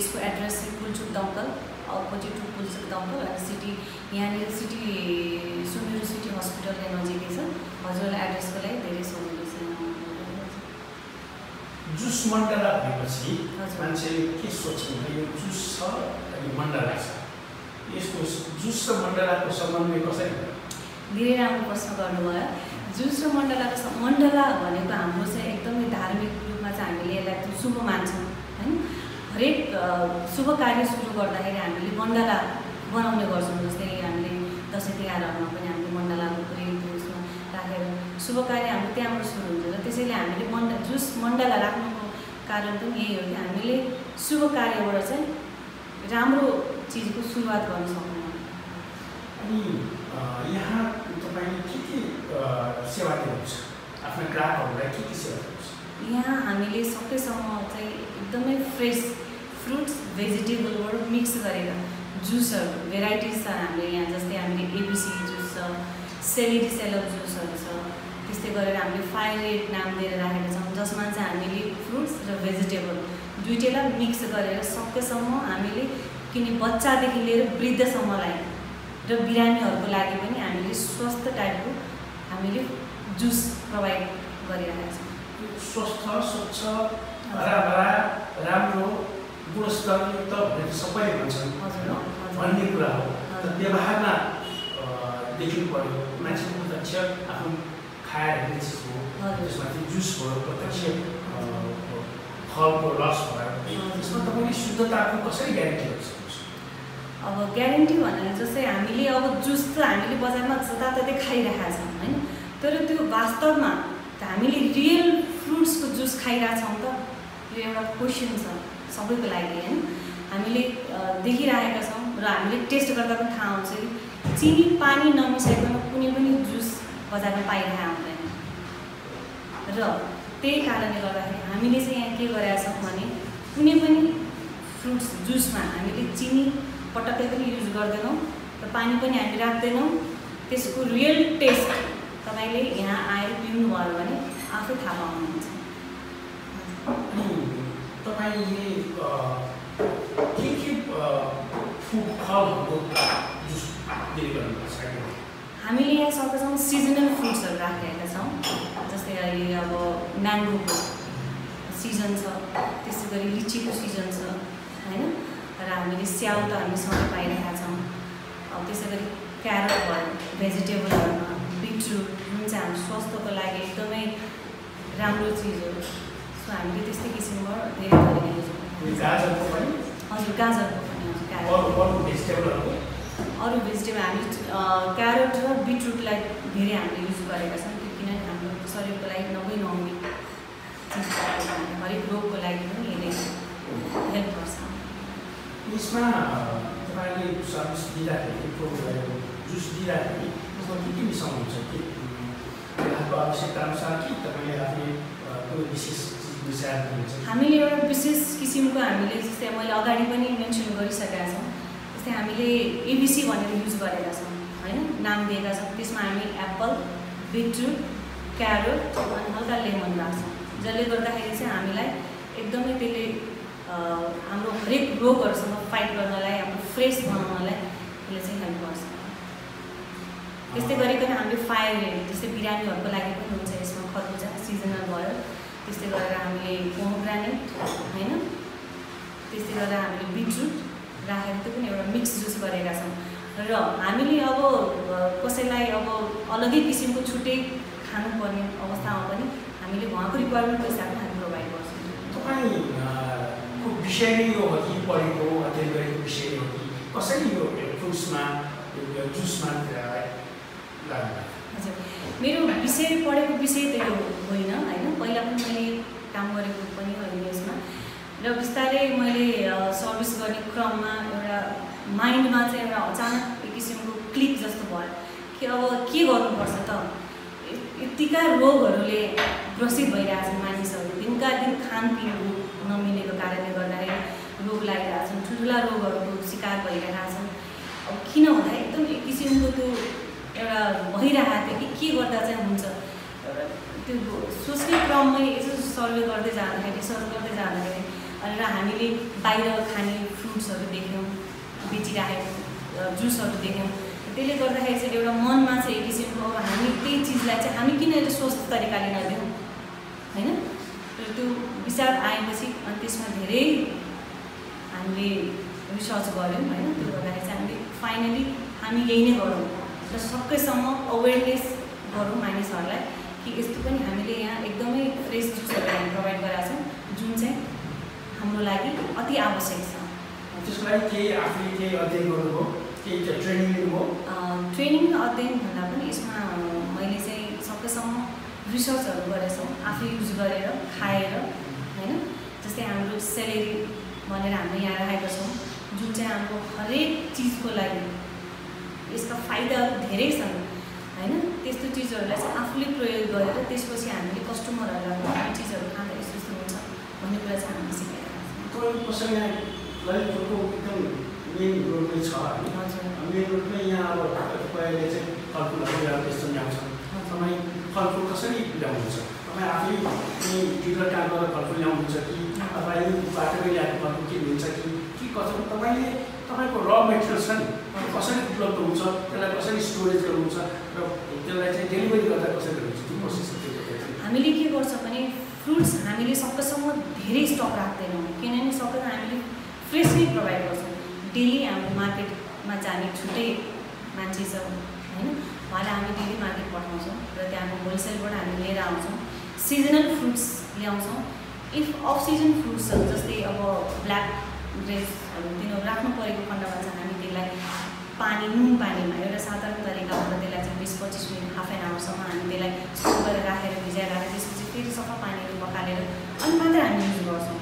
यसको एड्रेस चाहिँ पुलचुक दमकल अपोजिट टु पुलचुक दमकल अनि सिटी यहाँनिर सिटी सुमिरो सिटी हस्पिटलले नजिकै छ हजुरलाई एड्रेसको लागि धेरै सजिलो छ जुस मण्डला हजुर। मान्छेले के सोच्छन् यो जुस छ अनि मण्डला छ यसको जुस र मण्डलाको समन्वय कसरी? धेरै राम्रो प्रश्न गर्नुभयो जुस र मण्डलाको मण्डला भनेको हाम्रो चाहिँ एकदमै धार्मिक रूपमा चाहिँ हामीले यसलाई शुभ मान्छौँ हरेक शुभ कार्य सुरु गर्दाखेरि हामीले मण्डला बनाउने गर्छौँ जस्तै हामीले दसैँ तिहारहरूमा पनि हामीले मण्डलाको प्रयोग उसमा राखेर शुभ कार्य हाम्रो त्यहाँबाट सुरु हुन्छ र त्यसैले हामीले मण्ड जुस मण्डला राख्नुको कारण पनि यही हो कि हामीले शुभ कार्यबाट चाहिँ राम्रो चिजको सुरुवात गर्न सक्छौँ अनि यहाँ तपाईँले के के सेवा दिनुहुन्छ? आफ्ना ग्राहकहरूलाई के के सेवा दिनुहुन्छ? यहाँ हामीले सकेसम्म चाहिँ एकदमै फ्रेस फ्रुट्स भेजिटेबलबाट मिक्स गरेर जुसहरू भेराइटिज छ हामीले यहाँ जस्तै हामीले एबिसी जुस छ सेलेरी सेलप जुसहरू छ त्यस्तै गरेर हामीले फाइरेट नाम दिएर राखेका छौँ जसमा चाहिँ हामीले फ्रुट्स र भेजिटेबल दुइटैलाई मिक्स गरेर सकेसम्म हामीले किन बच्चादेखि लिएर वृद्धसम्मलाई र बिरामीहरूको लागि पनि हामीले स्वस्थ टाइपको हामीले जुस प्रोभाइड गरिरहेका छौँ। स्वस्थ स्वच्छ राम्रो गुणस्तरयुक्त भनेर सबैले भन्छन् होइन? भन्ने कुरा हो हजुर। व्यवहारमा देखिनु पर्यो मान्छेको प्रत्यक्ष आफ्नो खाएर हेर्ने चिज हो। त्यसमा चाहिँ जुस भयो प्रत्यक्ष फलको रस भयो। त्यसमा तपाईँले शुद्धताको कसरी ग्यारेन्टी सक्नुहुन्छ अब ग्यारेन्टी भनेर जस्तै हामीले अब जुस त हामीले बजारमा जताततै खाइरहेका छौँ होइन तर त्यो वास्तवमा त हामीले रियल फ्रुट्सको जुस खाइरहेछौँ त यो एउटा क्वेसन छ सबैको लागि होइन। हामीले देखिरहेका छौँ र हामीले टेस्ट गर्दा पनि थाहा हुन्छ कि चिनी पानी नमिसाइकन कुनै पनि जुस बजारमा पाइरहेको हुँदैन र त्यही कारणले गर्दाखेरि हामीले चाहिँ यहाँ के गरेका छौँ भने कुनै पनि फ्रुट्स जुसमा हामीले चिनी पटक्कै पनि युज गर्दैनौँ र पानी पनि हामी राख्दैनौँ। त्यसको रियल टेस्ट तपाईँले यहाँ आएर पिउनुभयो भने आफै थाहा पाउनुहुन्छ। तपाईँले के के फुड फलहरूको जुस? हामीले यहाँ सकेसम्म सिजनल फ्रुट्सहरू राखिरहेका छौँ जस्तै अहिले अब म्याङ्गोको सिजन छ त्यसै गरी लिचीको सिजन छ होइन र हामीले स्याउ त हामी सधैँ पाइरहेका छौँ अब त्यसै गरी क्यारट भयो भेजिटेबलहरूमा बिटरुट जुन चाहिँ हाम्रो स्वास्थ्यको लागि एकदमै राम्रो चिज हो हामीले त्यस्तै किसिमको धेरै हजुर गाजरको पनि अरू भेजिटेबल हामी क्यारोट र बिटरुटलाई धेरै हामीले युज गरेका छौँ त्यो किनभने हाम्रो शरीरको लागि नभई नहुने चिज हरेक रोगको लागि पनि यसले हेल्प गर्छ। यसमा तपाईँले सर्भिस दिँदाखेरि जुस दिँदाखेरि त्यसमा के के मिसाउनुहुन्छ? कि ग्राहकको आवश्यकता अनुसार कि तपाईँले विशेष हामीले एउटा विशेष किसिमको हामीले जस्तै मैले अगाडि पनि मेन्सन गरिसकेका छौँ जस्तै हामीले एबिसी भनेर युज गरेका छौँ होइन? नाम दिएका छौँ। त्यसमा हामी एप्पल बिटरुट क्यारोट अनि हल्का लेमन राख्छौँ। जसले गर्दाखेरि चाहिँ हामीलाई एकदमै त्यसले हाम्रो हरेक रोगहरूसँग फाइट गर्नलाई हाम्रो फ्रेस बनाउनलाई त्यसले चाहिँ हेल्प गर्छ। त्यस्तै गरिकन हामीले फायर जस्तै बिरामीहरूको लागि पनि हुन्छ यसमा खरबुजा सिजनल भयो। त्यस्तै गरेर हामीले पोमोग्रानेट होइन? त्यस्तै गरेर हामीले बिटरुट राखेर त्यो पनि एउटा मिक्स जुस गरेका छौँ। र हामीले अब कसैलाई अब अलग्गै किसिमको छुट्टै खानुपर्ने अवस्थामा पनि हामीले उहाँको रिक्वायरमेन्टको हिसाबले हामी प्रोभाइड गर्छौँ। तपाईँ अ, को विषय नै यो हो कि पढेको अध्ययन गरेको विषय हो कि कसरी यो फ्रुट्समा जुसमा मेरो विषय पढेको विषय त यो होइन होइन। पहिला पनि मैले काम गरेको पनि होइन यसमा। र बिस्तारै मैले सर्भिस गर्ने क्रममा एउटा माइन्डमा चाहिँ एउटा अचानक एक किसिमको क्लिक जस्तो भयो कि अब के गर्नुपर्छ त? यत्तिका रोगहरूले ग्रसित भइरहेछन् मानिसहरू। दिनका दिन खानपिन नमिलेको कारणले गर्दाखेरि रोग लागिरहेछन् ठुल्ठुला रोगहरूको शिकार भइरहेछन्। अब किन भन्दा एकदम एक किसिमको त्यो एउटा भइरहेको थियो कि के गर्दा चाहिँ हुन्छ? त्यो सोच्ने क्रममै यसो सर्वे गर्दै जाँदाखेरि सर्च गर्दै जाँदाखेरि अनि र हामीले बाहिर खाने फ्रुट्सहरू देख्यौँ बेचिराखेको जुसहरू देख्यौँ। त्यसले गर्दाखेरि चाहिँ एउटा मनमा चाहिँ एक किसिमको अब हामी त्यही चिजलाई चाहिँ हामी किन एउटा स्वस्थ तरिकाले नदिउँ होइन? र त्यो विचार आएपछि अनि त्यसमा धेरै हामीले रिसर्च गऱ्यौँ होइन? त्यो गर्दाखेरि चाहिँ हामीले फाइनली हामी यही नै गरौँ। र सकेसम्म अवेरनेस गरौँ मानिसहरूलाई कि यस्तो पनि हामीले यहाँ एकदमै फ्रेस जुसहरू हामी प्रोभाइड गरेका छौँ जुन चाहिँ हाम्रो लागि अति आवश्यक छ। त्यसको लागि केही आफूले केही अध्ययन गर्नुभयो केही ट्रेनिङ लिनुभयो ट्रेनिङ अध्ययन भन्दा पनि यसमा मैले चाहिँ सकेसम्म रिसर्चहरू गरेछौँ आफै युज गरेर खाएर होइन? जस्तै हाम्रो सेलेरी भनेर हामीले यहाँ राखेका छौँ जुन चाहिँ हाम्रो हरेक चिजको लागि यसका फाइदा धेरै छन्। होइन? त्यस्तो चिजहरूलाई चाहिँ आफूले प्रयोग गरेर त्यसपछि हामीले कस्टमरहरूलाई चिजहरू खाँदा यस्तो यस्तो हुन्छ भन्ने कुरा चाहिँ हामीले सिकाइरहेका तपाईँ फलफुल कसरी ल्याउनुहुन्छ? तपाईँ आफै डिलर कहाँ गएर फलफुल ल्याउनुहुन्छ कि? अथवा यो बाटोमै ल्याएको फलफुल किन्नुहुन्छ कि? कि कसरी? तपाईँले तपाईँको र मेटेरियल छ नि? कसरी उपलब्ध हुन्छ त्यसलाई कसरी स्टोरेज गर्नुहुन्छ र त्यसलाई चाहिँ डेलिभरी गर्दा कसरी हुन्छ त्यो प्रोसेस हामीले के गर्छ भने फ्रुट्स हामीले सकेसम्म धेरै स्टक राख्दैनौँ किनभने सकेर हामीले फ्रेस नै प्रोभाइड गर्छौँ डेली हाम्रो मार्केटमा जाने छुट्टै मान्छे छ होइन उहाँलाई हामी डेली मार्केट पठाउँछौँ र त्यहाँको होलसेलबाट हामी लिएर आउँछौँ सिजनल फ्रुट्स ल्याउँछौँ इफ अफ सिजन फ्रुट्सहरू जस्तै अब ब्ल्याक ड्रेसहरू तिनीहरू राख्नु परेको खण्डमा त्यसलाई पानी नुन पानीमा एउटा साधारण तरिकाबाट त्यसलाई चाहिँ बिस पच्चिस मिनट हाफ एन आवरसम्म हामी त्यसलाई सोक गरेर राखेर भिजाएर राखेर त्यसपछि फेरि सफा पानीहरू पखालेर अनि मात्रै हामी युज गर्छौँ।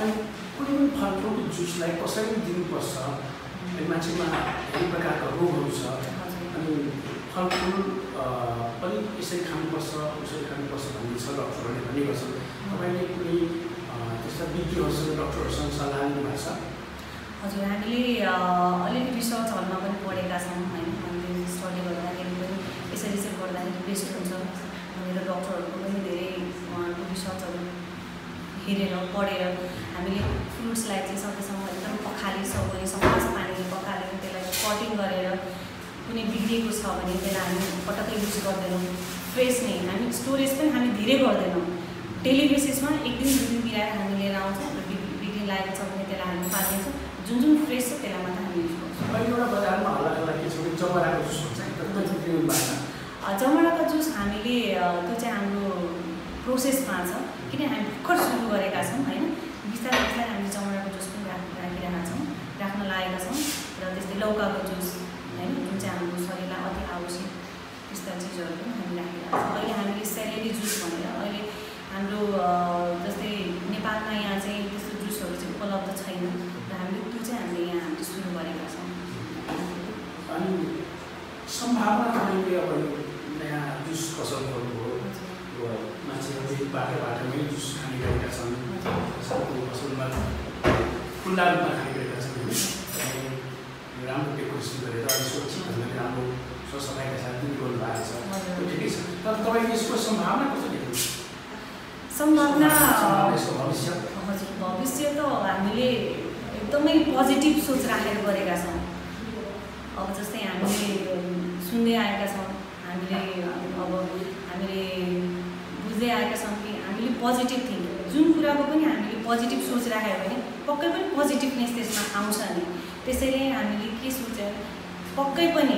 अनि कुनै पनि फलफुलको जुसलाई कसरी दिनुपर्छ? मान्छेमा धेरै प्रकारका रोगहरू छ। अनि फलफुल पनि यसरी खानुपर्छ उसरी खानुपर्छ भन्ने छ डक्टरहरूले भन्ने गर्छन्। तपाईँले कुनै त्यस्ता विज्ञहरूसँग डक्टरहरूसँग सल्लाह लिनुभएको छ? हजुर हामीले अ, अलिकति रिसर्चहरूमा पनि पढेका छौँ होइन? हामीले स्टडी गर्दाखेरि पनि यसरी चाहिँ गर्दाखेरि बेस्ट हुन्छ भनेर डक्टरहरूको पनि धेरै उहाँहरूको रिसर्चहरू हेरेर पढेर हामीले फ्रुट्सलाई चाहिँ सकेसम्म एकदम पखाली सबै सफा पानीले पखालेर त्यसलाई कटिङ गरेर कुनै बिग्रिएको छ भने त्यसलाई हामी पटक्कै युज गर्दैनौँ। फ्रेस नै हामी स्टोरेज पनि हामी धेरै गर्दैनौँ। डेली बेसिसमा एक दिन दुई दिन बिराएर हामी लिएर आउँछौँ र बिग्रि बिग्रिन लागेको छ भने त्यसलाई हामी पालिदिन्छौँ जुन जुन फ्रेस छ त्यसलाई मात्र हामी युज गर्छौँ। बजारमा हल्ला के छ भने जमराको जुस अ, जमराको जुस हामीले त्यो चाहिँ हाम्रो प्रोसेसमा छ किन हामी भर्खर सुरु गरेका छौँ होइन? बिस्तारै बिस्तारै हामीले जमराको जुस पनि राख राखिरहेका छौँ राख्न लागेका छौँ र त्यस्तै लौकाको जुस होइन जुन चाहिँ हाम्रो शरीरलाई अति आवश्यक त्यस्ता चिजहरू पनि हामी राखिरहेका छौँ। अहिले हामीले सेलेरी जुस भनेर अहिले हाम्रो अ, जस्तै नेपालमा यहाँ चाहिँ त्यस्तो जुसहरू चाहिँ उपलब्ध छैन र हामीले त्यो चाहिँ हामीले यहाँ हामीले सुरु गरेका छौँ अनि सम्भावना तपाईँले अब यो नयाँ जुस पसल गर्नुभयो। अब मान्छेहरूले बाटो बाटोमै जुस खाने गरेका छन् पसलमा खुल्ला रूपमा खाने गरेका छन्। यो राम्रो डेकोरेसन गरेर अलिक सुरक्षित ढङ्गले राम्रो सरसफाइका साथ पनि गर्नु भएको छ त्यो ठिकै छ। तर तपाईँले यसको सम्भावना कस्तो देख्नुहुन्छ? सम्भावना भविष्य? हजुर भविष्य त हामीले एकदमै पोजिटिभ सोच राखेर गरेका छौँ। अब जस्तै हामीले सुन्दै आएका छौँ। हामीले अब हामीले बुझ्दै आएका छौँ कि हामीले पोजिटिभ थिङ्किङ जुन कुराको पनि हामीले पोजिटिभ सोच राख्यो भने पक्कै पनि पोजिटिभनेस त्यसमा आउँछ नि। त्यसैले हामीले के सोच्यो पक्कै पनि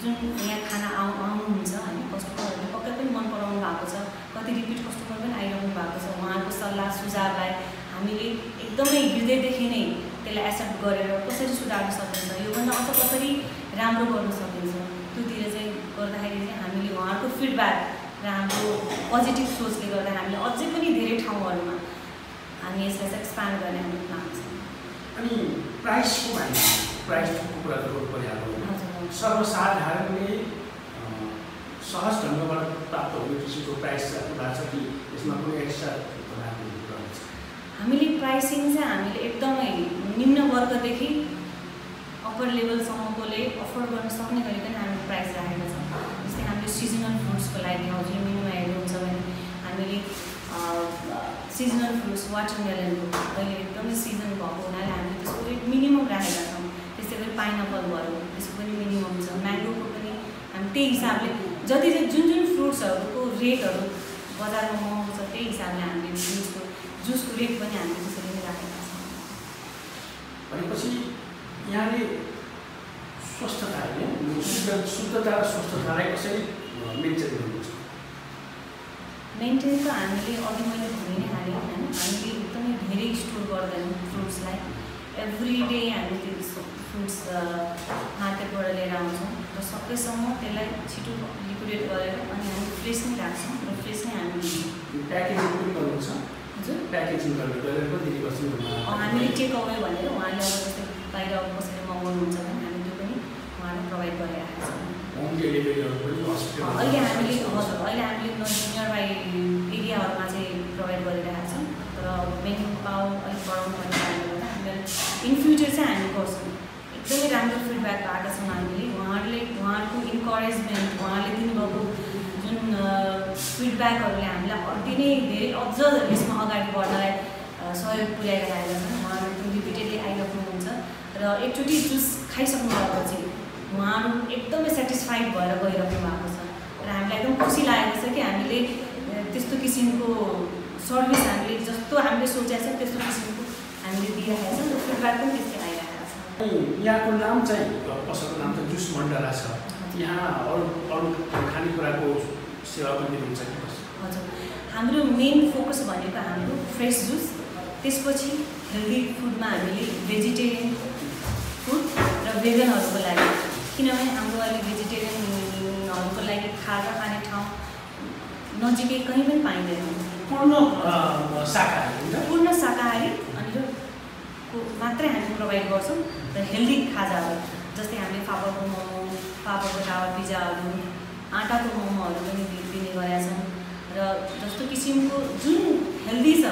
जुन यहाँ खाना आउ आउनुहुन्छ होइन कस्टमरहरूले पक्कै पनि मन पराउनु भएको छ कति रिपिट कस्टमर पनि आइरहनु भएको छ उहाँहरूको सल्लाह सुझावलाई हामीले एकदमै हृदयदेखि नै त्यसलाई एक्सेप्ट गरेर कसरी सुधार्न सकिन्छ योभन्दा अझ कसरी राम्रो गर्न सकिन्छ त्योतिर चाहिँ गर्दाखेरि चाहिँ हामीले उहाँहरूको फिडब्याक र हाम्रो पोजिटिभ सोचले गर्दा हामीले अझै पनि धेरै ठाउँहरूमा हामी यसलाई चाहिँ एक्सपान्ड गर्ने हाम्रो प्लान छ। अनि प्राइसको प्राइसको कुरा गर्नु सर्वसाधारणले सहज ढङ्गबाट प्राप्त हुने किसिमको प्राइस राख्नु भएको छ कि यसमा कुनै एक्स्ट्रा हामीले प्राइसिङ चाहिँ हामीले एकदमै निम्न वर्गदेखि अप्पर लेभलसम्मकोले अफोर्ड गर्न सक्ने गरिकन हामीले प्राइस राखेका छौँ। जस्तै हामीले सिजनल फ्रुट्सको लागि यो मेनुमा हेर्नुहुन्छ भने हामीले सिजनल फ्रुट्स वाटरमेलनको अहिले एकदमै सिजन भएको हुनाले हामीले त्यसको रेट मिनिमम राखेका छौँ। त्यस्तै गरी पाइनएप्पल भयो त्यसको पनि मिनिमम छ। म्याङ्गोको पनि हामी त्यही हिसाबले जति चाहिँ जुन जुन फ्रुट्सहरूको रेटहरू बजारमा महँगो छ त्यही हिसाबले हामीले जुसको जुसको रेट पनि हामीले त्यसरी नै राखेका छौँ। भनेपछि यहाँले स्वस्थता होइन शुद्ध शुद्धता र स्वस्थतालाई कसरी मेन्टेन गर्नुहुन्छ मेन्टेन त हामीले अघि मैले भनि नै हालेँ होइन? हामीले एकदमै धेरै स्टोर गर्दैनौँ फ्रुट्सलाई एभ्री डे हामी त्यो फ्रुट्स मार्केटबाट लिएर आउँछौँ र सकेसम्म त्यसलाई छिटो लिक्विडेट गरेर अनि हामी फ्रेस नै राख्छौँ र फ्रेस नै हामी प्याकेजिङ पनि गर्नुहुन्छ हामीले टेक अवे भनेर उहाँले अब बाहिर अब कसैले मगाउनुहुन्छ भने हामी त्यो पनि उहाँले प्रोभाइड गरिरहेका छौँ। अहिले हामीले हजुर अहिले हामीले नियर बाई एरियाहरूमा चाहिँ प्रोभाइड गरिरहेका छौँ। तर अब मेन पावर अलिक बढाउनु पर्ने कारणले गर्दा हामीले इन फ्युचर चाहिँ हामी गर्छौँ। एकदमै राम्रो फिडब्याक पाएका छौँ हामीले। उहाँहरूले उहाँहरूको इन्करेजमेन्ट उहाँले दिनुभएको जुन फिडब्याकहरूले हामीलाई अति नै धेरै अझ यसमा अगाडि बढ्नलाई सहयोग पुर्याइरहेका छन्। उहाँहरू रिपिटेडली आइराख्नुहुन्छ र एकचोटि जुस खाइसक्नु भएपछि उहाँहरू एकदमै सेटिस्फाइड भएर गइराख्नु भएको छ। र हामीलाई एकदम खुसी लागेको छ कि हामीले त्यस्तो किसिमको सर्भिस हामीले जस्तो हामीले सोचेको छ त्यस्तो किसिमको हामीले दिइरहेका छौँ र फिडब्याक पनि त्यस्तै आइरहेको छ। यहाँको नाम चाहिँ पसलको नाम चाहिँ जुस मण्डला छ। यहाँ अरू अरू खानेकुराको सेवा पनि दिनुहुन्छ कि हजुर। हाम्रो मेन फोकस भनेको हाम्रो फ्रेस जुस त्यसपछि हेल्दी फुडमा हामीले भेजिटेरियन फुड र भेगनहरूको लागि। किनभने हाम्रो अहिले भेजिटेरियनहरूको लागि खाजा खाने ठाउँ नजिकै कहीँ पनि पाइँदैन। पूर्ण शाकाहारी पूर्ण शाकाहारी अनि मात्रै हामी प्रोभाइड गर्छौँ र हेल्दी खाजाहरू जस्तै हामीले फापरको मोमो फापरको टावर पिज्जाहरू आँटाको मोमोहरू पनि दिने गरेका छौँ। र जस्तो किसिमको जुन हेल्दी छ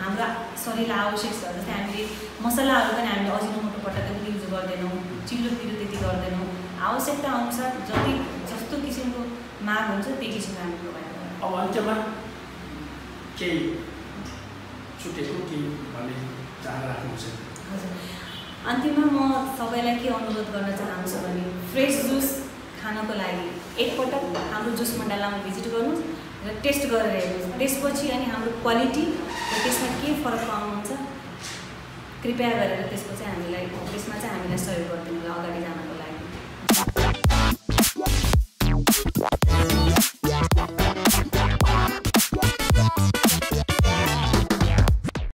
हाम्रा शरीरलाई आवश्यक छ जस्तै हामीले मसलाहरू पनि हामीले अजिनोमोटो पटक्कै पनि युज गर्दैनौँ चिल्लो पिरो त्यति गर्दैनौँ। आवश्यकता अनुसार जति जस्तो किसिमको माग हुन्छ त्यही किसिमको हामी प्रोभाइड गर्छौँ। अब अन्त्यमा केही छुटेको केही भन्ने राख्नुहुन्छ हजुर। अन्तिममा म सबैलाई के अनुरोध गर्न चाहन्छु भने फ्रेस जुस खानको लागि एकपटक हाम्रो जुस मण्डलामा भिजिट गर्नुहोस् र टेस्ट गरेर हेर्नुहोस्। त्यसपछि अनि हाम्रो क्वालिटी र त्यसमा के फरक पाउनुहुन्छ कृपया गरेर त्यसको चाहिँ हामीलाई त्यसमा चाहिँ हामीलाई सहयोग गरिदिनु होला अगाडि लागि